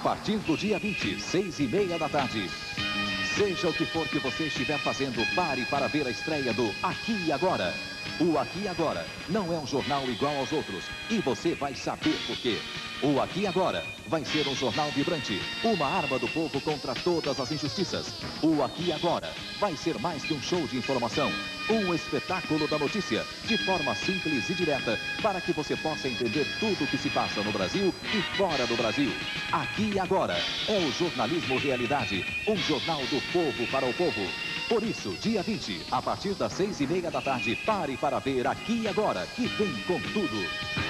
A partir do dia 20, seis e meia da tarde. Seja o que for que você estiver fazendo, pare para ver a estreia do Aqui e Agora. O Aqui Agora não é um jornal igual aos outros e você vai saber por quê. O Aqui Agora vai ser um jornal vibrante, uma arma do povo contra todas as injustiças. O Aqui Agora vai ser mais que um show de informação, um espetáculo da notícia, de forma simples e direta, para que você possa entender tudo o que se passa no Brasil e fora do Brasil. Aqui Agora é o jornalismo realidade, um jornal do povo para o povo. Por isso, dia 20, a partir das seis e meia da tarde, pare para ver Aqui e Agora, que vem com tudo.